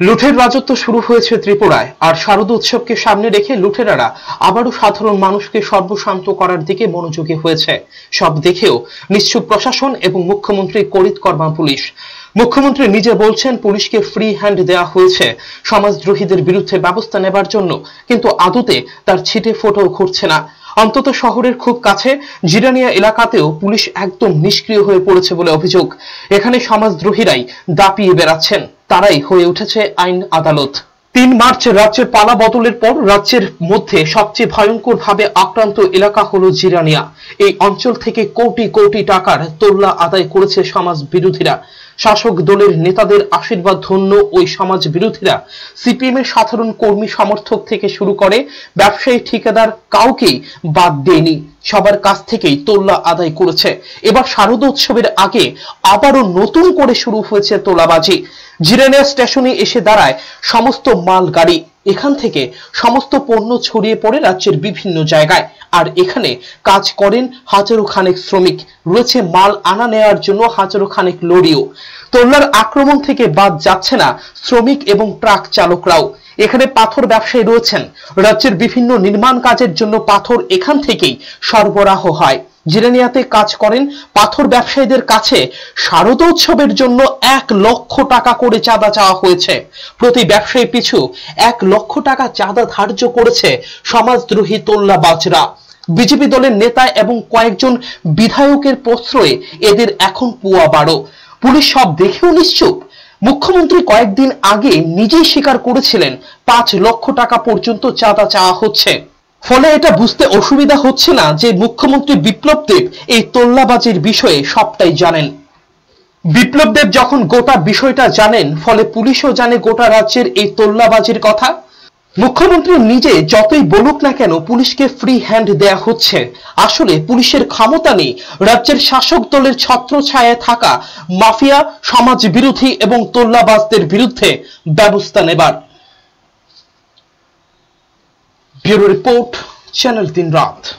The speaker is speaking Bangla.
লুঠের রাজত্ব শুরু হয়েছে ত্রিপুরায়, আর শারদ উৎসবকে সামনে রেখে লুঠেরারা আবারও সাধারণ মানুষকে সর্বশান্ত করার দিকে মনোযোগী হয়েছে। সব দেখেও নিশ্চুপ প্রশাসন এবং মুখ্যমন্ত্রী করিত কর্মা পুলিশ মুখ্যমন্ত্রী নিজে বলছেন, পুলিশকে ফ্রি হ্যান্ড দেওয়া হয়েছে। সমাজদ্রোহীদের বিরুদ্ধে ব্যবস্থা নেবার জন্য, কিন্তু আদতে তার ছিটে ফোটো ঘুরছে না। অন্তত শহরের খুব কাছে, জিরানিয়া এলাকাতেও পুলিশ একদম নিষ্ক্রিয় হয়ে পড়েছে বলে অভিযোগ। এখানে সমাজদ্রোহীরাই দাপিয়ে বেড়াচ্ছেন, তারাই হয়ে উঠেছে আইন আদালত। তিন মার্চ রাজ্যের পালা বদলের পর রাজ্যের মধ্যে সবচেয়ে ভয়ঙ্কর ভাবে আক্রান্ত এলাকা হলো জিরানিয়া। এই অঞ্চল থেকে কোটি কোটি টাকার তোল্লা আদায় করেছে সমাজ বিরোধীরা শাসক দলের নেতাদের আশীর্বাদ, ধন্য ওই সমাজ বিরোধীরা সিপিএম এর সাধারণ কর্মী সমর্থক থেকে শুরু করে ব্যবসায়ী ঠিকাদার কাউকেই বাদ দেয়নি। সবার কাছ থেকেই তোল্লা আদায় করেছে। এবার শারদোৎসবের আগে আবারও নতুন করে শুরু হয়েছে তোলাবাজি। জিরেনিয়া স্টেশনে এসে দাঁড়ায় সমস্ত মাল গাড়ি এখান থেকে সমস্ত পণ্য ছড়িয়ে পড়ে রাজ্যের বিভিন্ন জায়গায়। আর এখানে কাজ করেন হাজারো খানেক শ্রমিক। রয়েছে মাল আনা নেওয়ার জন্য হাজারো খানেক লরিও। তোল্লার আক্রমণ থেকে বাদ যাচ্ছে না শ্রমিক এবং ট্রাক চালকরাও। এখানে পাথর ব্যবসায়ী রয়েছেন। রাজ্যের বিভিন্ন নির্মাণ কাজের জন্য পাথর এখান থেকেই সরবরাহ হয়। জিরানিয়াতে কাজ করেন। পাথর ব্যবসায়ীদের কাছে শারদোৎসবের জন্য এক লক্ষ টাকা করে চাঁদা চাওয়া হয়েছে। প্রতি ব্যবসায়ী পিছু এক লক্ষ টাকা চাঁদা ধার্য করেছে সমাজদ্রোহী তোল্লা বাজরা বিজেপি দলের নেতা এবং কয়েকজন বিধায়কের প্রশ্রয়ে এদের এখন পুয়া বাড়ো। পুলিশ সব দেখেও নিশ্চুপ। মুখ্যমন্ত্রী কয়েকদিন আগে নিজেই স্বীকার করেছিলেন, পাঁচ লক্ষ টাকা পর্যন্ত চাঁদা চাওয়া হচ্ছে। ফলে এটা বুঝতে অসুবিধা হচ্ছে না যে মুখ্যমন্ত্রী বিপ্লব দেব এই তোল্লাবাজির বিষয়ে সবটাই জানেন। বিপ্লব দেব যখন গোটা বিষয়টা জানেন, ফলে পুলিশও জানে গোটা রাজ্যের এই তোল্লাবাজির কথা। মুখ্যমন্ত্রী নিজে যতই বলুক না কেন পুলিশকে ফ্রি হ্যান্ড দেয়া হচ্ছে। আসলে পুলিশের ক্ষমতা নেই, রাজ্যের শাসক দলের ছত্রছায়ায় থাকা মাফিয়া সমাজ বিরোধী এবং তোল্লাবাজদের বিরুদ্ধে ব্যবস্থা নেবার। bureau report channel din raat.